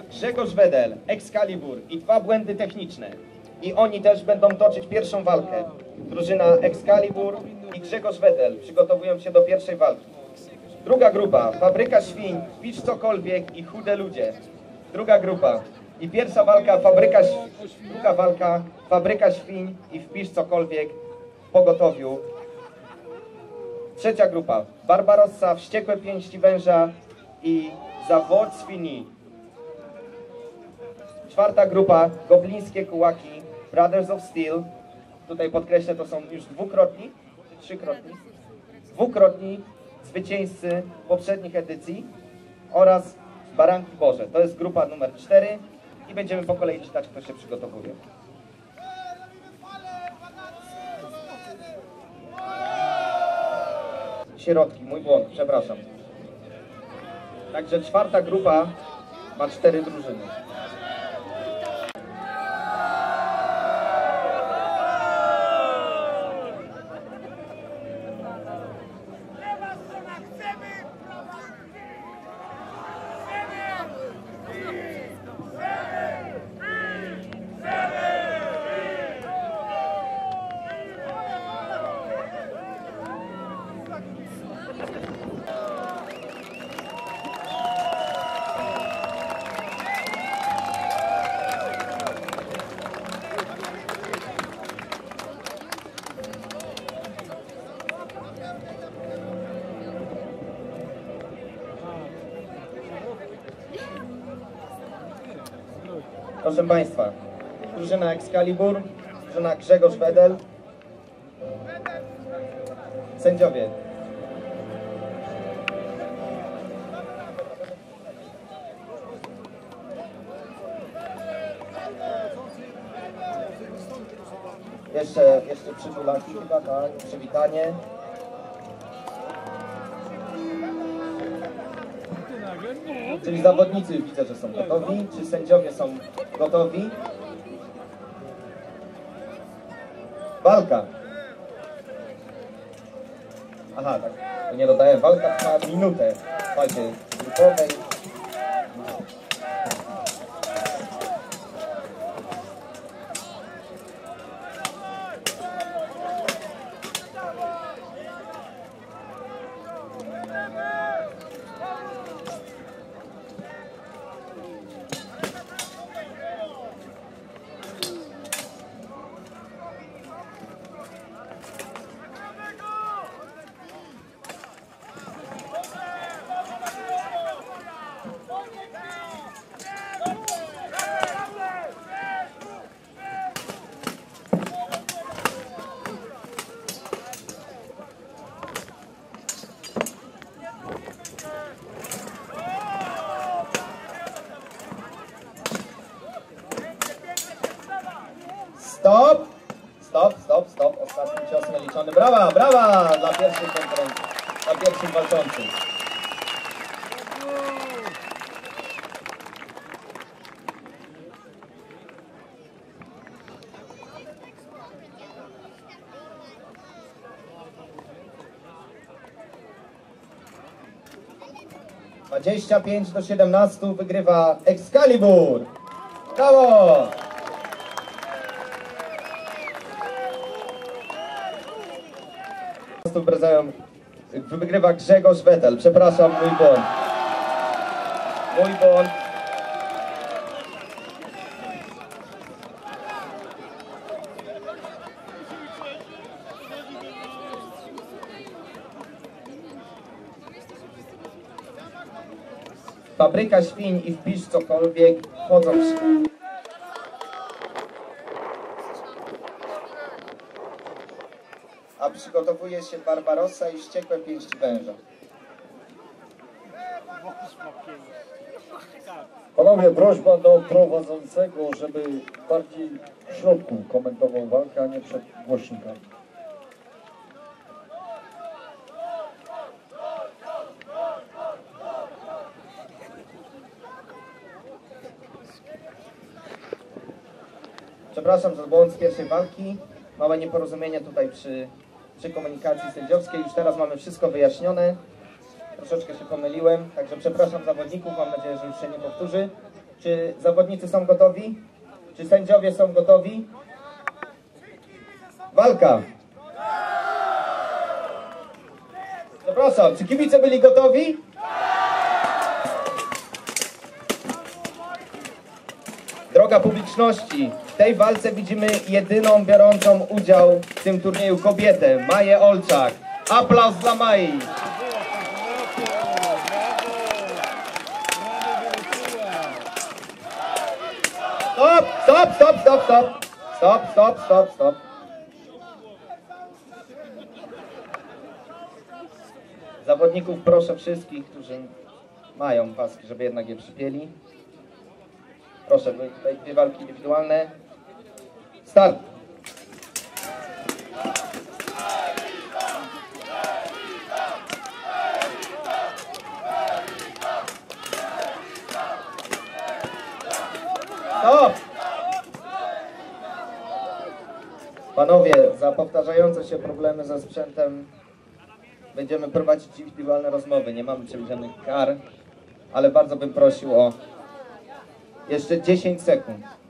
Grzegorz Wedel, Excalibur i dwa błędy techniczne. I oni też będą toczyć pierwszą walkę. Drużyna Excalibur i Grzegorz Wedel przygotowują się do pierwszej walki. Druga grupa, Fabryka Świń, Pisz Cokolwiek i Chude Ludzie. Druga grupa. I pierwsza walka, Fabryka, Ś- druga walka, Fabryka Świń i Wpisz Cokolwiek w pogotowiu. Trzecia grupa, Barbarossa, Wściekłe Pięści Węża i Zawód Świni. Czwarta grupa, Goblińskie Kułaki, Brothers of Steel. Tutaj podkreślę, to są już dwukrotni, trzykrotni? Dwukrotni zwycięzcy poprzednich edycji oraz Baranki Boże. To jest grupa numer 4 i będziemy po kolei czytać, kto się przygotowuje. Środki, mój błąd, przepraszam. Także czwarta grupa ma cztery drużyny. Excalibur, drużyna Grzegorz Wedel, sędziowie. Jeszcze, jeszcze przytulaki chyba, tak, przywitanie. Czyli zawodnicy widzę, że są gotowi. Czy sędziowie są gotowi? Walka. Aha, tak. Nie dodaję. Walka trwa minutę w fazie grupowej. Stop! Stop, stop, stop. Ostatni cios nieliczony. Brawa, konkurentów, dla pierwszych walczących. Dwadzieścia pięć do 17 wygrywa Excalibur. Brawo! Wracają, wygrywa Grzegorz Wetel. Przepraszam, mój błąd. Mój błąd. Fabryka świń i wpisz cokolwiek, wchodzą w... przygotowuje się Barbarossa i wściekłe pięści węża. Panowie, prośba do prowadzącego, żeby bardziej w środku komentował walkę, a nie przed głośnikami. Przepraszam za błąd z pierwszej walki. Małe nieporozumienie tutaj przy, przy komunikacji sędziowskiej. Już teraz mamy wszystko wyjaśnione. Troszeczkę się pomyliłem, także przepraszam zawodników. Mam nadzieję, że już się nie powtórzy. Czy zawodnicy są gotowi? Czy sędziowie są gotowi? Walka. Zapraszam, czy kibice byli gotowi? Droga publiczności, w tej walce widzimy jedyną biorącą udział w tym turnieju kobietę, Maję Olczak. Aplauz dla Mai. Stop, stop, stop, stop, stop. Stop, stop, stop, stop. Zawodników proszę wszystkich, którzy mają paski, żeby jednak je przypieli. Proszę, były tutaj dwie walki indywidualne. Start! Stop! Panowie, za powtarzające się problemy ze sprzętem będziemy prowadzić indywidualne rozmowy. Nie mamy przewidzianych kar, ale bardzo bym prosił o jeszcze 10 sekund.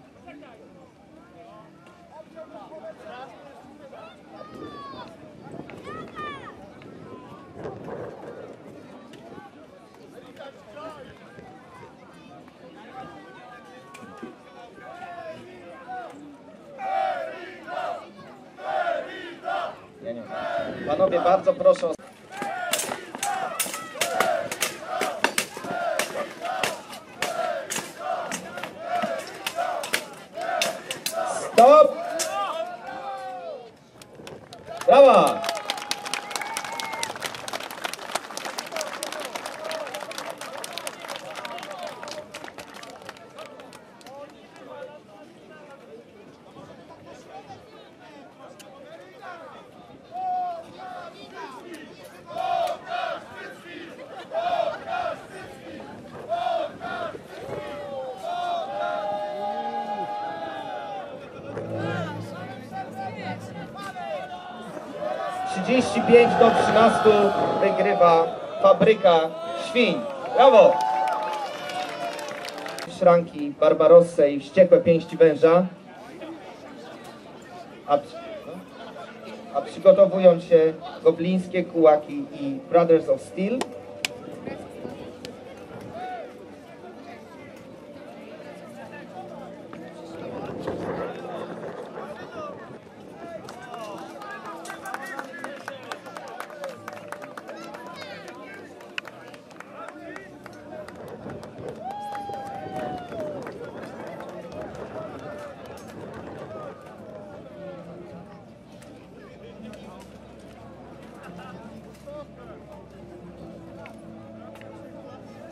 Panowie, bardzo proszę o... Stop! Brawa! Trzydzieści pięć do 13 wygrywa fabryka świń. Brawo! Szranki Barbarosse i wściekłe pięści węża. A, a przygotowują się goblińskie kułaki i Brothers of Steel.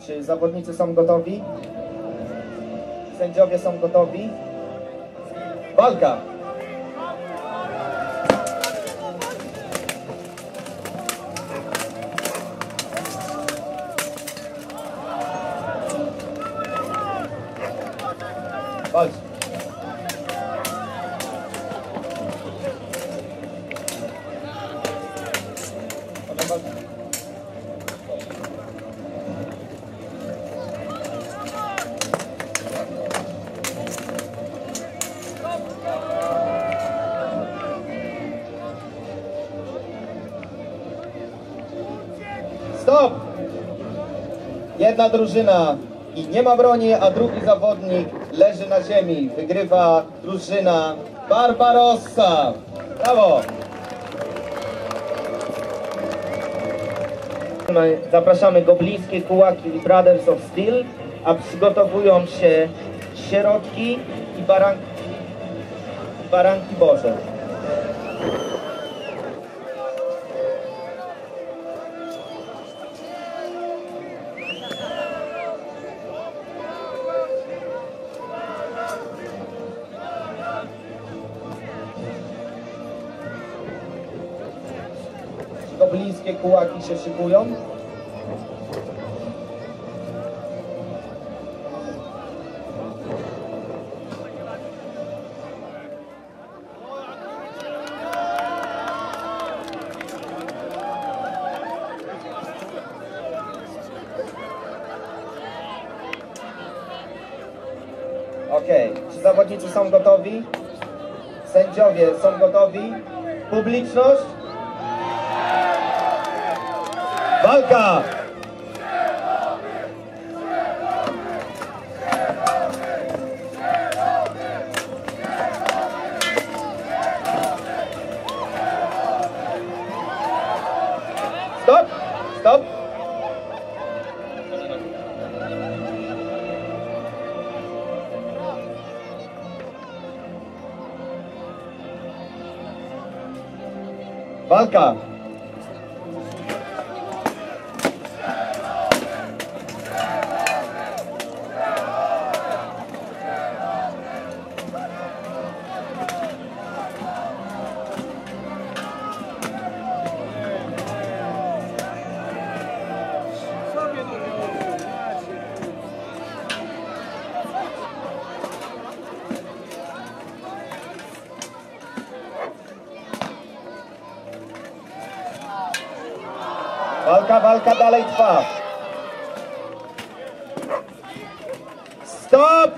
Czy zawodnicy są gotowi? Sędziowie są gotowi? Walka! Jedna drużyna i nie ma broni, a drugi zawodnik leży na ziemi. Wygrywa drużyna Barbarossa. Brawo! Zapraszamy goblińskie kułaki i Brothers of Steel, a przygotowują się sierotki i baranki, baranki Boże. się szykują. Czy zawodnicy są gotowi? Sędziowie są gotowi? Publiczność? Walka! Stop! Stop! Walka! Dalej trwa. Stop!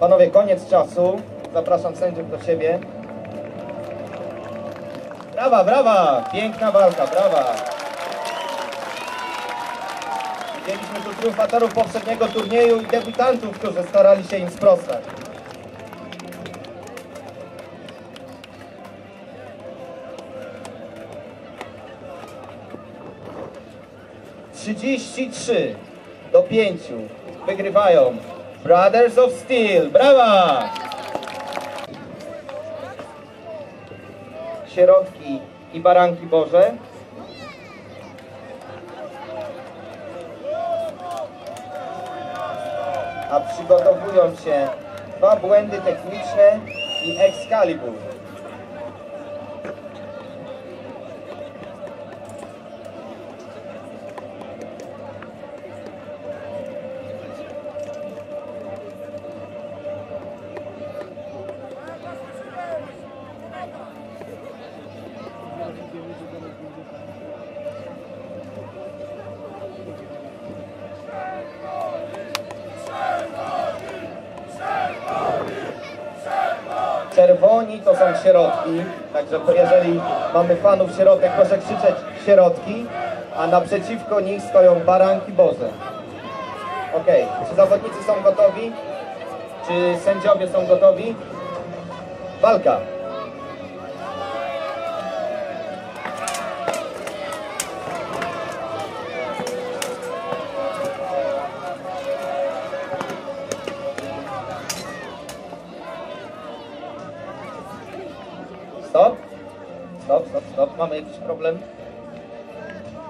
Panowie, koniec czasu. Zapraszam sędziów do siebie. Brawa, brawa! Piękna walka, brawa! Widzieliśmy tu triumfatorów poprzedniego turnieju i debiutantów, którzy starali się im sprostać. Trzydzieści trzy do pięciu wygrywają Brothers of Steel. Brawa! Sierotki i baranki Boże. A przygotowują się dwa błędy techniczne i Excalibur. To są sierotki, także jeżeli mamy fanów sierotek, proszę krzyczeć sierotki, a naprzeciwko nich stoją baranki Boże. Okej, czy zawodnicy są gotowi? Czy sędziowie są gotowi? Walka. Stop. Stop, stop, stop. Mamy jakiś problem.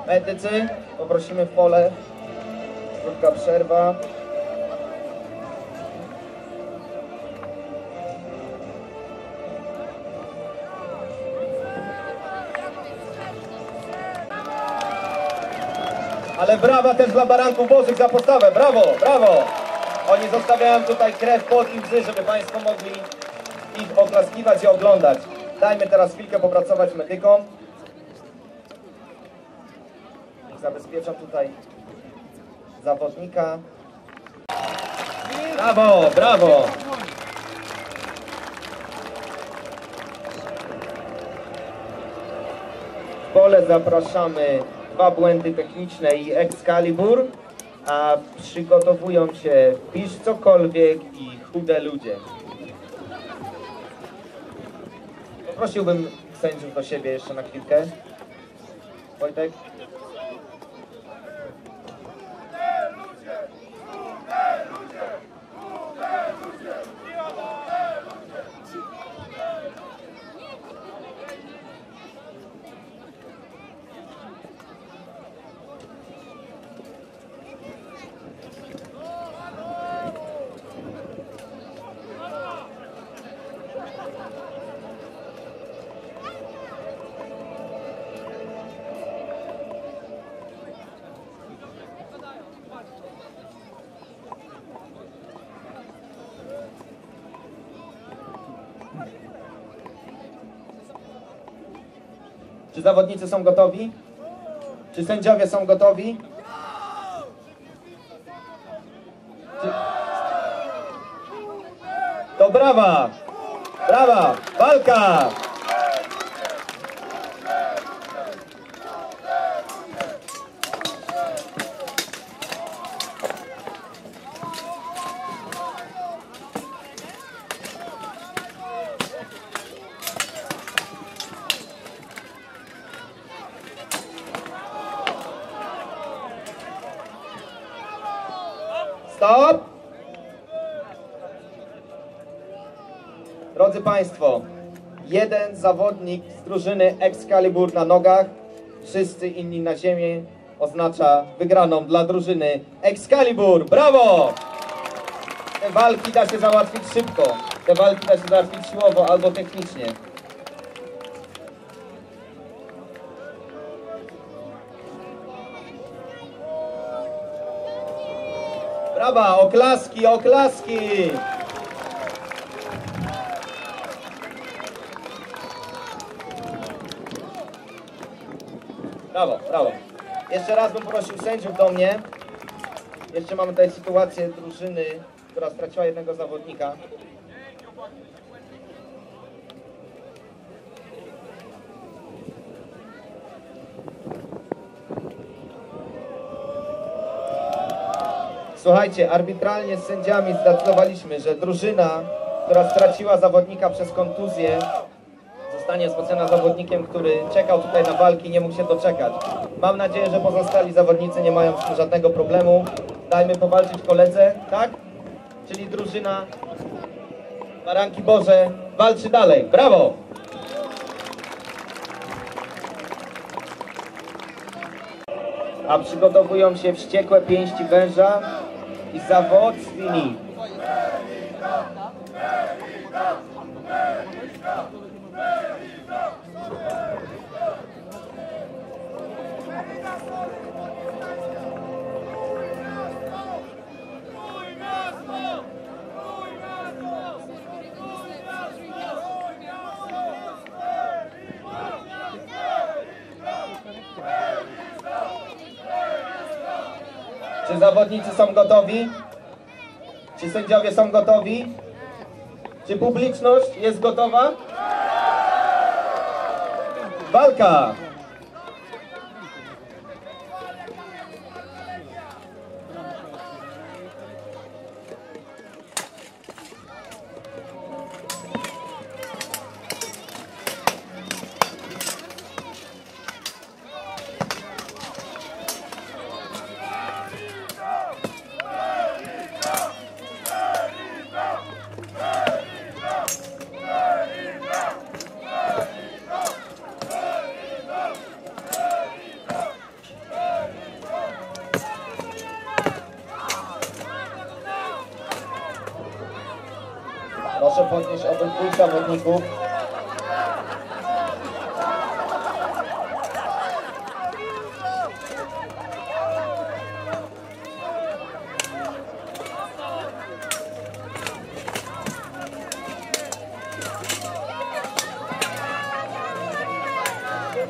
Medycy, poprosimy w pole. Krótka przerwa. Ale brawa też dla baranków bożych za postawę. Brawo, brawo. Oni zostawiają tutaj krew, pot i łzy, żeby Państwo mogli ich oklaskiwać i oglądać. Dajmy teraz chwilkę popracować medykom. Zabezpieczam tutaj zawodnika. Brawo, brawo! W pole zapraszamy dwa błędy techniczne i Excalibur, a przygotowują się Pisz cokolwiek i Chude Ludzie. Prosiłbym sędziów do siebie jeszcze na chwilkę. Wojtek. Czy zawodnicy są gotowi? Czy sędziowie są gotowi? Czy... To brawa! Brawa! Walka! Zawodnik z drużyny Excalibur na nogach, wszyscy inni na ziemi oznacza wygraną dla drużyny Excalibur. Brawo! Te walki da się załatwić szybko. Te walki da się załatwić siłowo albo technicznie. Brawa, oklaski, oklaski! Brawo, brawo. Jeszcze raz bym prosił sędziów do mnie. Jeszcze mamy tutaj sytuację drużyny, która straciła jednego zawodnika. Słuchajcie, arbitralnie z sędziami zdecydowaliśmy, że drużyna, która straciła zawodnika przez kontuzję, zostanie wzmocniona zawodnikiem, który czekał tutaj na walki i nie mógł się doczekać. Mam nadzieję, że pozostali zawodnicy nie mają z tym żadnego problemu. Dajmy powalczyć koledze, tak? Czyli drużyna Baranki Boże walczy dalej. Brawo! A przygotowują się wściekłe pięści węża i zawod świni. Zawodnicy są gotowi? Czy sędziowie są gotowi? Czy publiczność jest gotowa? Walka! Proszę podnieść zawodników.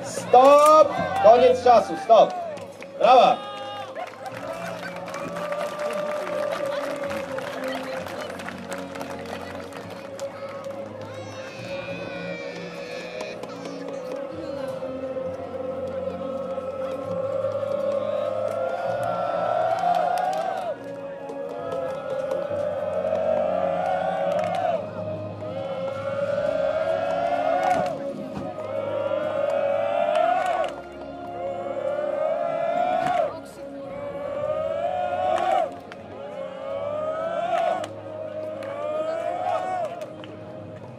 Stop! Koniec czasu, stop! Brawa!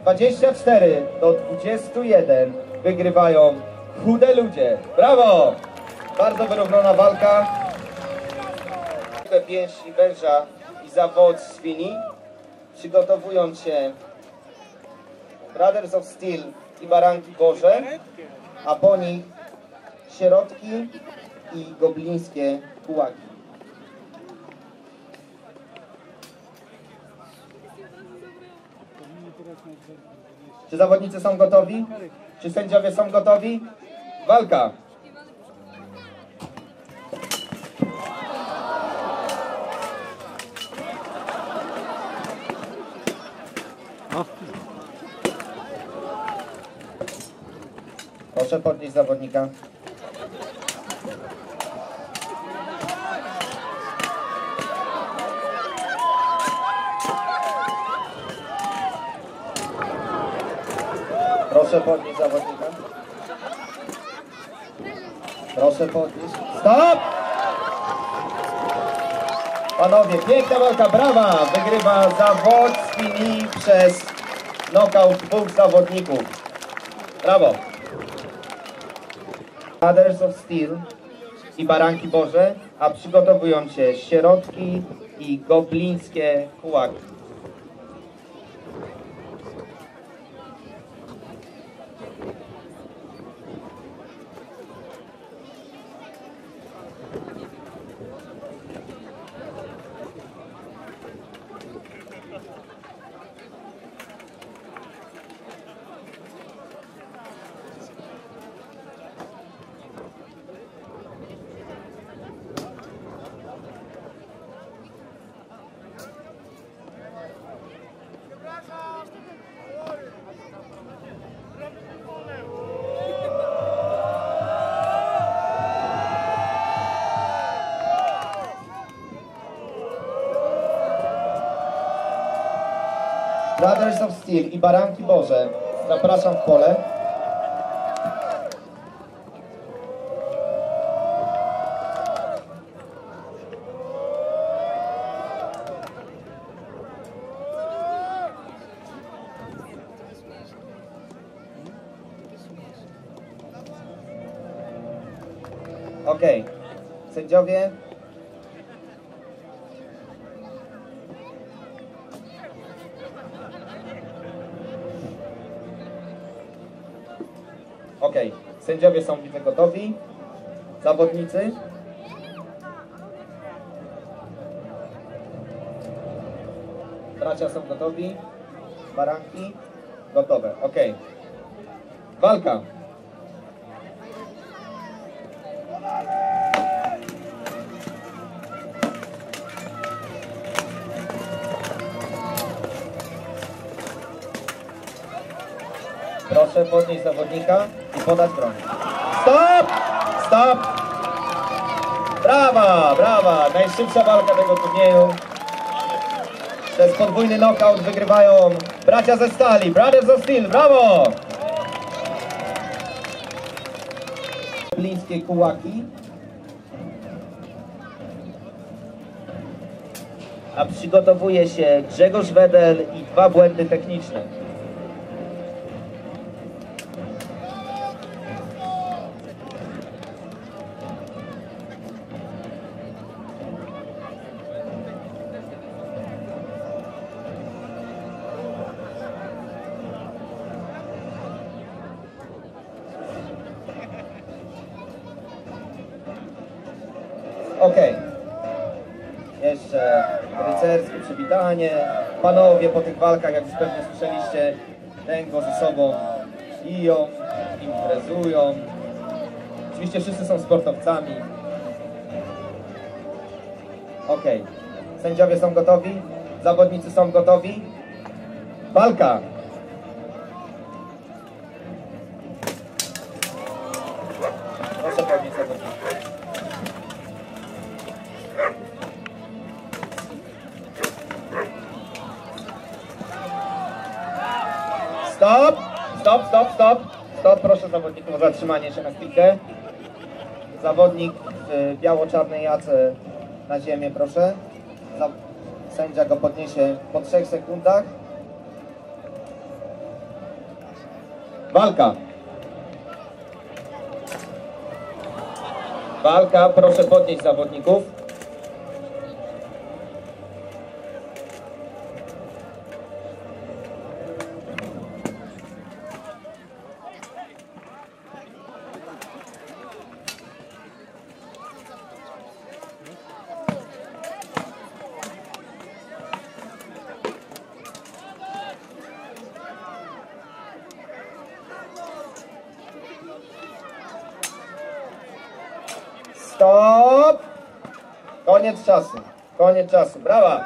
Dwadzieścia cztery do 21 wygrywają chude ludzie. Brawo! Bardzo wyrównana walka. Pięści węża i zawód świni. Przygotowują się Brothers of Steel i Baranki Boże, a po nich sierotki i goblińskie kułaki. Czy zawodnicy są gotowi? Czy sędziowie są gotowi? Walka! Proszę podnieść zawodnika. Podnieść zawodnika. Proszę podnieść. Stop! Panowie, piękna walka, brawa! Wygrywa zawód Spini przez knockout dwóch zawodników. Brawo! Brothers of Steel i Baranki Boże, a przygotowują się Sierotki i Goblińskie Kułaki. Brothers of Steel i Baranki Boże, zapraszam w pole. Okej, sędziowie, sędziowie są widzę gotowi. Zawodnicy. Bracia są gotowi. Baranki. Gotowe, okej. Walka. Proszę podnieść zawodnika podać broń. Stop! Stop! Brawa, brawa! Najszybsza walka tego turnieju. Przez podwójny knockout wygrywają bracia ze stali, Brothers of Steel, brawo! Blińskie kułaki. A przygotowuje się Grzegorz Wedel i dwa błędy techniczne. Okej. Jeszcze rycerskie przywitanie. Panowie po tych walkach, jak już pewnie słyszeliście, tęgo ze sobą piją, imprezują. Oczywiście wszyscy są sportowcami. Okej. Sędziowie są gotowi? Zawodnicy są gotowi? Walka! Zatrzymanie się na chwilkę. Zawodnik w biało-czarnej jace na ziemię, proszę. Sędzia go podniesie po 3 sekundach. Walka. Walka, proszę podnieść zawodników. czasu. Brawa!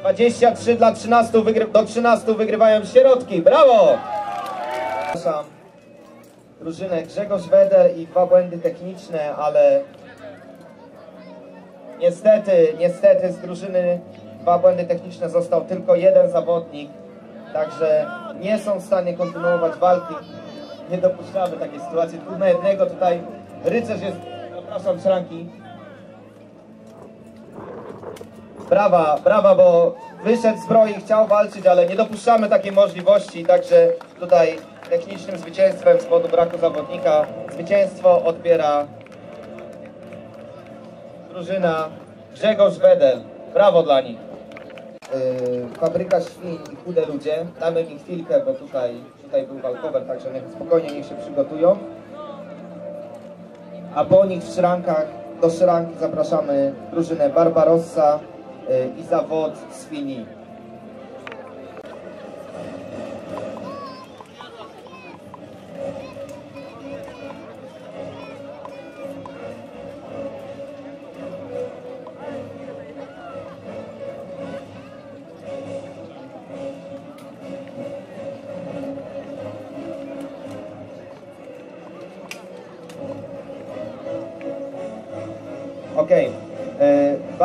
Dwadzieścia trzy dla 13 do 13 wygrywają środki. Brawo! Przepraszam drużynę Grzegorz Weder i dwa błędy techniczne, ale niestety, niestety z drużyny dwa błędy techniczne został tylko jeden zawodnik, także nie są w stanie kontynuować walki. Nie dopuszczamy takiej sytuacji. Tu na jednego tutaj rycerz jest, zapraszam szranki. Brawa, brawa, bo wyszedł z zbroi, chciał walczyć, ale nie dopuszczamy takiej możliwości, także tutaj technicznym zwycięstwem z powodu braku zawodnika zwycięstwo odbiera drużyna Grzegorz Wedel. Brawo dla nich. Yy, fabryka świń i chude ludzie. Damy mi chwilkę, bo tutaj, tutaj był walkover, także niech spokojnie niech się przygotują. A po nich w szrankach, do szranki zapraszamy drużynę Barbarossa yy, i zawod świni.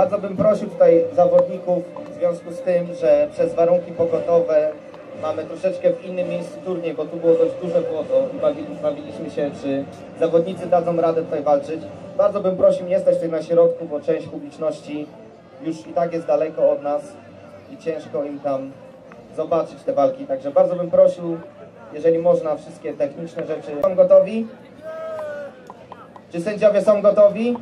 Bardzo bym prosił tutaj zawodników w związku z tym, że przez warunki pogodowe mamy troszeczkę w innym miejscu turniej, bo tu było dość duże błoto i bawi, bawiliśmy się, czy zawodnicy dadzą radę tutaj walczyć. Bardzo bym prosił nie stać tutaj na środku, bo część publiczności już i tak jest daleko od nas i ciężko im tam zobaczyć te walki. Także bardzo bym prosił, jeżeli można, wszystkie techniczne rzeczy. Są gotowi? Czy sędziowie są gotowi?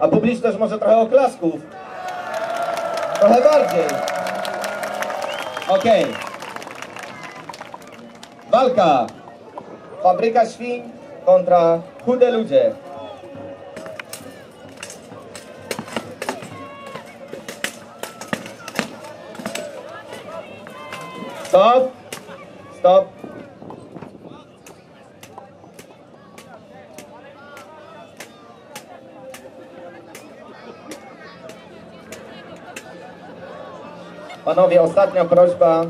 A publiczność może trochę oklasków. Trochę bardziej. Okej. Walka. Fabryka świń kontra chude ludzie. Stop. Stop. Panowie, ostatnia prośba.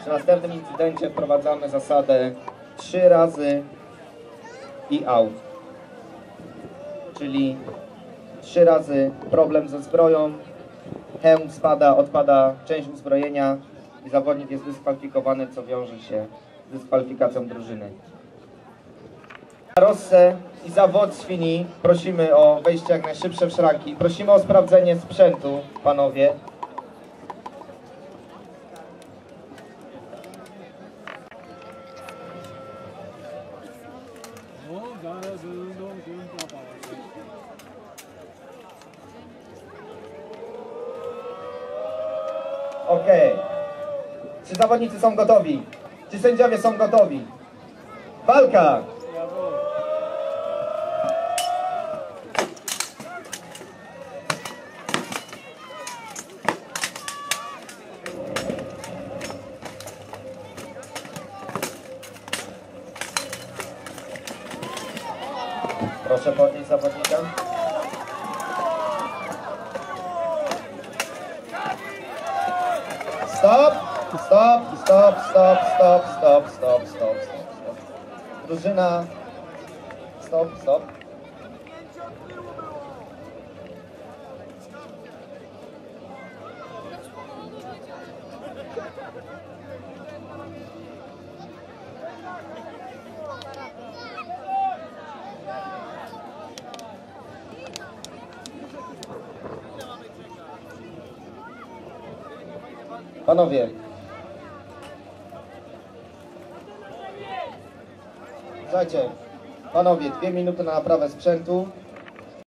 Przy następnym incydencie wprowadzamy zasadę trzy razy i out. Czyli trzy razy problem ze zbroją, hełm spada, odpada część uzbrojenia i zawodnik jest dyskwalifikowany, co wiąże się z dyskwalifikacją drużyny. Rosse i zawod świni prosimy o wejście jak najszybsze w szranki. Prosimy o sprawdzenie sprzętu, panowie. Okej. Czy zawodnicy są gotowi? Czy sędziowie są gotowi? Walka! Proszę podnieść zawodnika. Stop! Stop, stop, stop, stop, stop, stop, stop, stop, stop. Drużyna. Stop, stop. Panowie. Słuchajcie, panowie, dwie minuty na naprawę sprzętu.